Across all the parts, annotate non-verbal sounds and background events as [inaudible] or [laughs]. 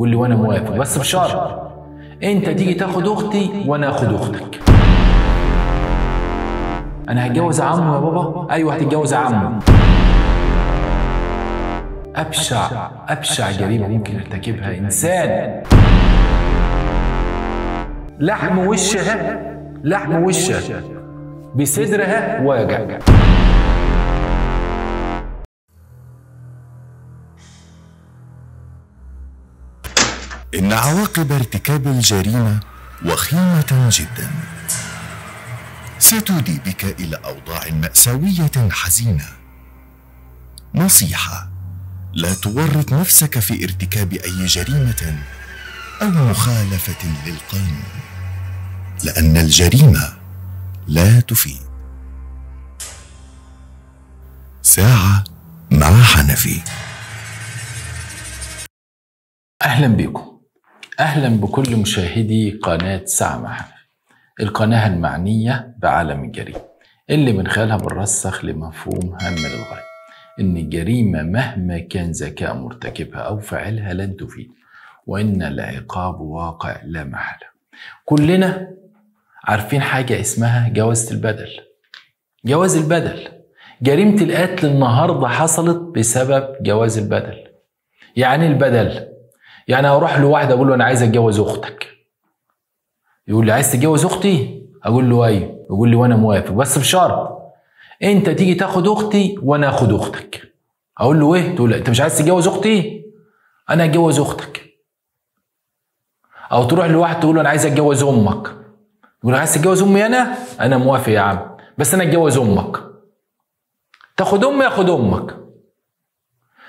يقول لي وأنا موافق. بس بشرط. أنت تيجي تاخد أختي وأنا آخد أختك. أنا هتجوز عمه يا بابا؟ أيوه هتتجوز عمه. أبشع أبشع جريمة ممكن يرتكبها إنسان. لحم وشها. لحم وشها. بصدرها وجع. إن عواقب ارتكاب الجريمة وخيمة جدا. ستودي بك إلى أوضاع مأساوية حزينة. نصيحة لا تورط نفسك في ارتكاب أي جريمة أو مخالفة للقانون لأن الجريمة لا تفيد. ساعة مع حنفي. أهلا بكم. أهلا بكل مشاهدي مع حنفي القناة المعنية بعالم الجريمه اللي من خلالها بنرسخ لمفهوم هام للغايه إن الجريمة مهما كان ذكاء مرتكبها أو فاعلها لن تفيد وإن العقاب واقع لا محالة. كلنا عارفين حاجة اسمها جوازة البدل. جواز البدل. جريمة القتل النهارده حصلت بسبب جواز البدل. يعني البدل؟ يعني أروح لواحد أقول له أنا عايز أتجوز أختك. يقول لي عايز تتجوز أختي؟ أقول له أيوه. يقول لي وأنا موافق. بس بشرط أنت تيجي تاخد أختي وأنا آخد أختك. أقول له إيه؟ تقول أنت مش عايز تتجوز أختي؟ أنا أتجوز أختك. أو تروح لواحد تقول له أنا عايز أتجوز أمك. يقول عايز تتجوز أمي أنا؟ أنا موافق يا عم. بس أنا أتجوز أمك. تاخد أمي أخد أمك.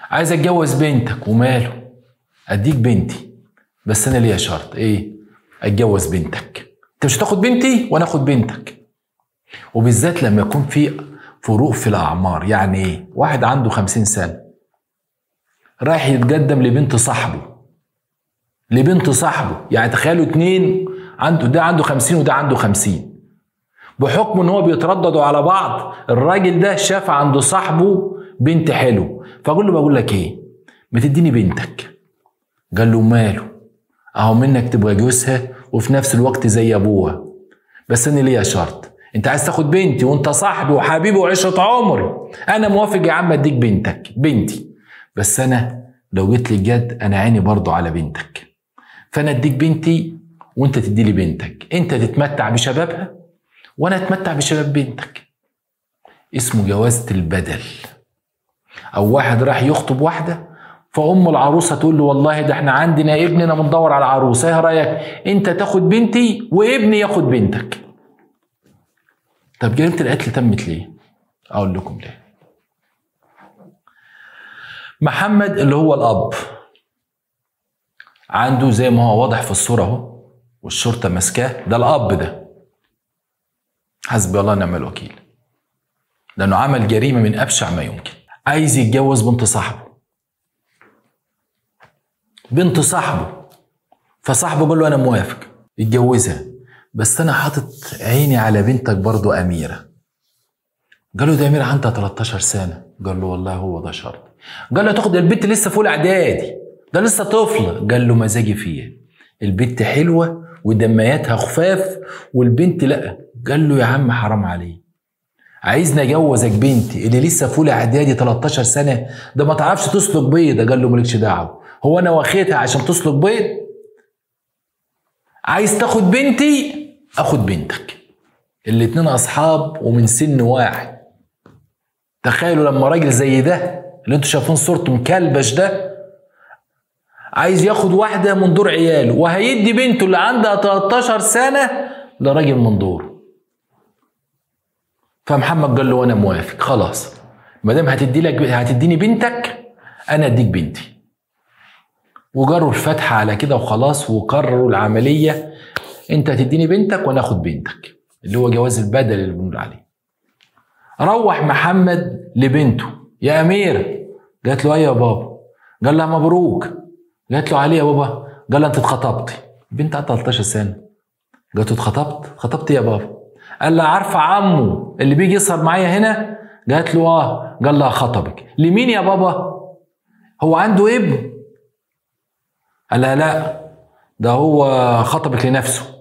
عايز أتجوز بنتك وماله. أديك بنتي بس أنا ليا شرط إيه؟ أتجوز بنتك. أنت مش هتاخد بنتي وأنا أخد بنتك. وبالذات لما يكون في فروق في الأعمار يعني إيه؟ واحد عنده خمسين سنة رايح يتقدم لبنت صاحبه. لبنت صاحبه يعني تخيلوا اتنين عنده ده عنده خمسين وده عنده خمسين. بحكم إن هو بيترددوا على بعض الراجل ده شاف عند صاحبه بنت حلو. فأقول له بقول لك إيه؟ ما تديني بنتك. قال له ماله؟ أهو منك تبقى جوزها وفي نفس الوقت زي أبوها. بس أنا ليا شرط. أنت عايز تاخد بنتي وأنت صاحبي وحبيبي وعشرة عمري. أنا موافق يا عم أديك بنتك بنتي. بس أنا لو جيت لي الجد أنا عيني برضو على بنتك. فأنا أديك بنتي وأنت تدي لي بنتك. أنت تتمتع بشبابها وأنا أتمتع بشباب بنتك. اسمه جوازة البدل. أو واحد راح يخطب واحدة فأم العروسة تقول له والله ده إحنا عندنا ابننا بندور على عروسة. إيه رأيك؟ أنت تاخد بنتي وابني ياخد بنتك. طب جريمة القتل تمت ليه؟ أقول لكم ليه. محمد اللي هو الأب عنده زي ما هو واضح في الصورة أهو والشرطة ماسكاه. ده الأب ده. حسبي الله ونعم الوكيل. لأنه عمل جريمة من أبشع ما يمكن. عايز يتجوز بنت صاحبه. بنت صاحبه. فصاحبه قال له أنا موافق. يتجوزها. بس أنا حاطط عيني على بنتك برضو أميرة. قال له ده أميرة عندها 13 سنة. قال له والله هو ده شرط. قال له تاخد البنت لسه فوق إعدادي. ده لسه طفله قال له مزاجي فيها. البنت حلوة ودمياتها خفاف والبنت لأ. قال له يا عم حرام عليك. عايزني أجوزك بنتي. اللي لسه في أولى إعدادي 13 سنة. ده ما تعرفش تسلق بيض قال له مالكش دعوة. هو أنا واخدها عشان تسلق بيض. عايز تاخد بنتي؟ آخد بنتك. الاتنين أصحاب ومن سن واحد تخيلوا لما راجل زي ده اللي أنتوا شايفين صورته مكلبش ده عايز ياخد واحدة من دور عياله وهيدي بنته اللي عندها 13 سنة لراجل من دوره. فمحمد قال له أنا موافق خلاص. ما دام هتدي لك هتديني بنتك أنا أديك بنتي. وجروا الفتحة على كده وخلاص وقرروا العملية. انت هتديني بنتك وأنا اخد بنتك اللي هو جواز البدل اللي بنقول عليه. روح محمد لبنته. يا أمير قالت له إيه يا بابا. قال لها مبروك. قالت له عليه يا بابا. قال لها انت اتخطبتي. بنت عندها 13 سنة. قالت له اتخطبت؟ اتخطبت يا بابا. قال لها عارفة عمه اللي بيجي يسهر معايا هنا؟ قالت له آه. قال لها خطبك. لمين يا بابا؟ هو عنده ابن. قال لها لا ده هو خطبك لنفسه.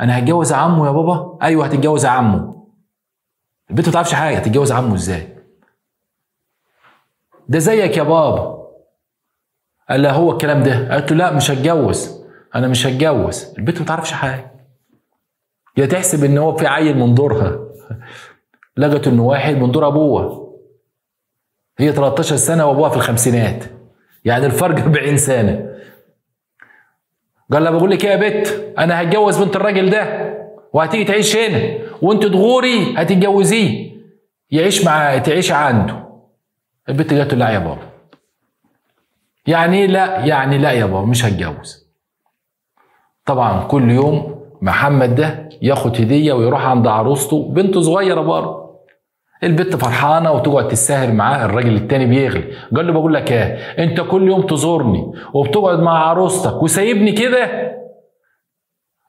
أنا هتجوز عمه يا بابا. أيوه هتتجوز عمه. البنت ما تعرفش حاجة هتتجوز عمه إزاي؟ ده زيك يا بابا. قال لها هو الكلام ده؟ قالت له لا مش هتجوز. أنا مش هتجوز. البنت ما تعرفش حاجة. هي تحسب إن هو في عيل من دورها. [laughs] لقت إنه واحد من دور ابوها هي 13 سنة وأبوها في الخمسينات. يعني الفرق 40 سنة. قال لها بقول لك إيه يا بت؟ أنا هتجوز بنت الراجل ده. وهتيجي تعيش هنا. وأنت تغوري هتتجوزيه. يعيش مع تعيش عنده. البت له لا يا بابا. يعني إيه لا يعني لا يا بابا مش هتجوز. طبعا كل يوم محمد ده ياخد هدية ويروح عند عروسته بنته صغيرة برضه. البت فرحانة وتقعد تسهر معاه الراجل التاني بيغلي. قال له بقول لك إيه أنت كل يوم تزورني وبتقعد مع عروستك وسايبني كده.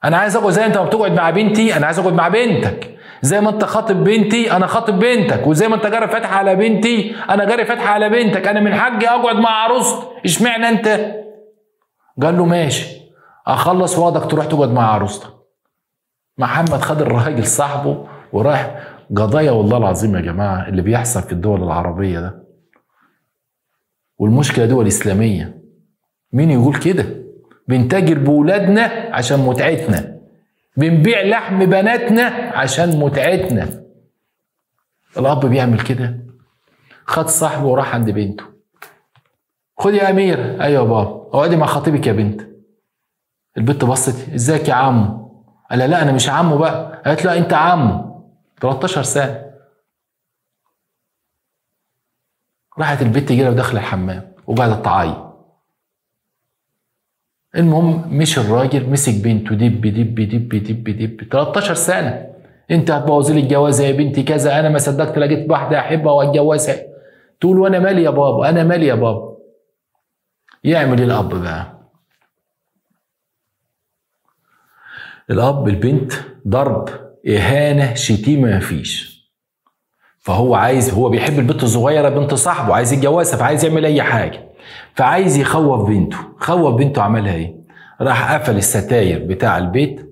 أنا عايز أقعد زي أنت ما بتقعد مع بنتي أنا عايز أقعد مع بنتك. زي ما أنت خاطب بنتي أنا خاطب بنتك. وزي ما أنت جاري فاتحه على بنتي أنا جاري فاتحه على بنتك. أنا من حقي أقعد مع عروستي إشمعنى أنت؟ قال له ماشي. أخلص وعدك تروح تقعد مع عروستك. محمد خد الراجل صاحبه وراح قضايا والله العظيم يا جماعة اللي بيحصل في الدول العربية ده. والمشكلة دول إسلامية. مين يقول كده؟ بنتاجر بولادنا عشان متعتنا. بنبيع لحم بناتنا عشان متعتنا. الأب بيعمل كده. خد صاحبه وراح عند بنته. خد يا أمير. أيوه يا بابا. أقعدي مع خطيبك يا بنت. البنت بصت. إزيك يا عمو؟ قال لا أنا مش عمو بقى. قالت له أنت عمو. 13 سنه راحت البت جري وداخل الحمام وقعدت تعيط. المهم مش الراجل مسك بنته دب دب دب دب دب. 13 سنه انت هتبوظ لي الجوازة يا بنتي كذا. أنا ما صدقت لقيت واحدة أحبها وأتجوزها. تقول وأنا مالي يا بابا؟ أنا مالي يا بابا؟ يعمل الأب بقى؟ الأب البنت ضرب. إهانة شتيمه مفيش فهو عايز هو بيحب البنت الصغيرة بنت صاحبه عايز يتجوزها فعايز يعمل أي حاجة. فعايز يخوف بنته. خوف بنته عملها إيه؟ راح قفل الستاير بتاع البيت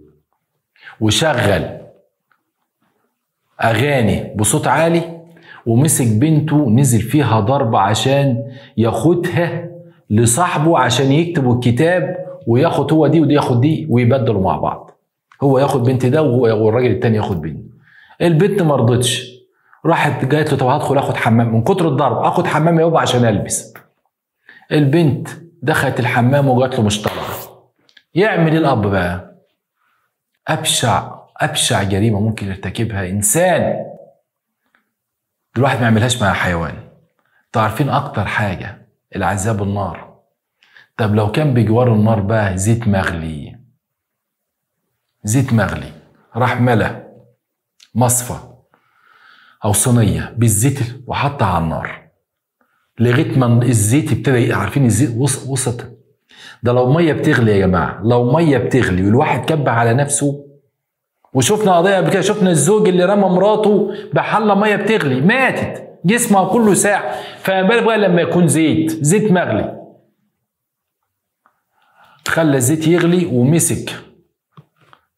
وشغل أغاني بصوت عالي ومسك بنته نزل فيها ضرب عشان ياخدها لصاحبه عشان يكتبوا الكتاب وياخد هو دي ودي ياخد دي ويبدلوا مع بعض. هو ياخد بنت ده وهو والراجل التاني ياخد بنت. البنت ما رضتش. راحت جايت له طب هدخل آخد حمام. من كتر الضرب آخد حمام يا عشان ألبس. البنت دخلت الحمام وجات له مش طالعه يعمل إيه الأب بقى؟ أبشع أبشع جريمة ممكن يرتكبها إنسان. الواحد ما يعملهاش مع حيوان. أنتوا عارفين أكتر حاجة؟ العذاب النار. طب لو كان بجوار النار بقى زيت مغلي. زيت مغلي راح ملا مصفى أو صينية بالزيت وحطها على النار. لغاية ما الزيت ابتدى عارفين الزيت وسط ده لو مية بتغلي يا جماعة لو مية بتغلي والواحد كب على نفسه. وشفنا قضية قبل كده شفنا الزوج اللي رمى مراته بحلة مية بتغلي ماتت. جسمها كله ساعه فما بالك بقى لما يكون زيت زيت مغلي. خلى الزيت يغلي ومسك.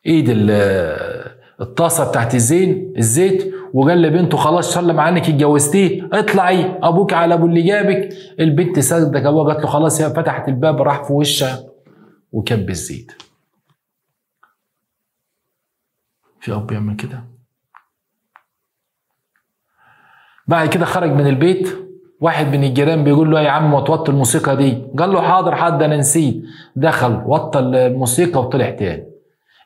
ايد ال- الطاسة بتاعت الزين الزيت وقال لبنته خلاص سلم عنك اتجوزتيه. اطلعي أبوك على ابو اللي جابك. البنت سجدت ابوها قالت له خلاص يا فتحت الباب راح في وشها وكب الزيت. في أب يعمل كده؟ بعد كده خرج من البيت. واحد من الجيران بيقول له يا عم ما توطي الموسيقى دي. قال له حاضر حد أنا نسيت. دخل وطى الموسيقى وطلع تاني.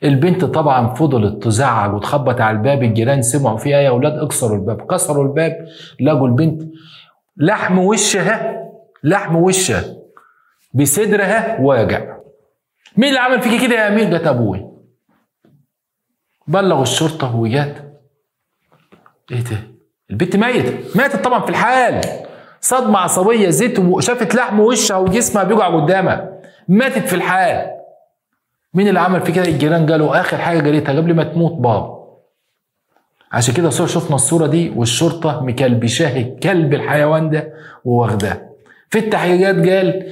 البنت طبعا فضلت تزعج وتخبط على الباب الجيران سمعوا فيها يا أولاد اكسروا الباب كسروا الباب لقوا البنت لحم وشها لحم وشها بصدرها واجع مين اللي عمل فيكي كده يا أمير؟ جت أبوي. بلغوا الشرطة وجت. إيه ده؟ البنت ميتة. ماتت طبعا في الحال. صدمة عصبية زيت وشافت لحم وشها وجسمها بيوجع قدامها. ماتت في الحال. مين اللي عمل في كده؟ الجيران قالوا آخر حاجة جريتها قبل ما تموت بابا. عشان كده صور شفنا الصورة دي والشرطة مكلبشاه الكلب الحيوان ده وواخداه. في التحقيقات قال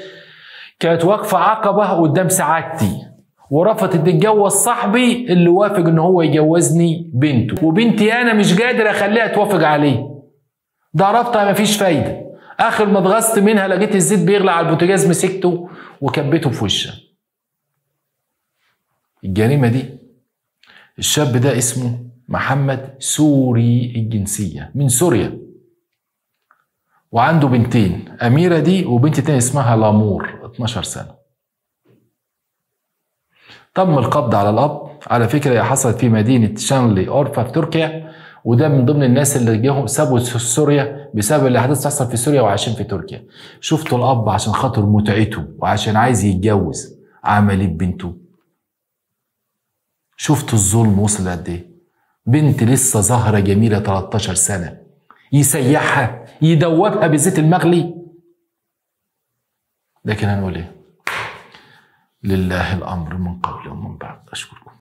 كانت واقفة عقبة قدام سعادتي ورفضت تتجوز صاحبي اللي وافق إن هو يجوزني بنته. وبنتي أنا مش قادر أخليها توافق عليه. ضربتها مفيش فايدة. آخر ما اتغصت منها لقيت الزيت بيغلى على البوتاجاز مسكته وكبيته في وشها. الجريمة دي. الشاب ده اسمه محمد سوري الجنسية من سوريا. وعنده بنتين أميرة دي وبنت تانية اسمها لامور 12 سنة. تم القبض على الأب. على فكرة هي حصلت في مدينة شانلي أورفا في تركيا وده من ضمن الناس اللي جيهم سابوا سوريا بسبب الاحداث تحصل في سوريا وعايشين في تركيا. شفتوا الأب عشان خاطر متعته وعشان عايز يتجوز عمل ببنته شفتوا الظلم وصل قد إيه؟ بنت لسه زهرة جميلة 13 سنة. يسيحها يدوبها بالزيت المغلي. لكن هنقول إيه؟ لله الأمر من قبل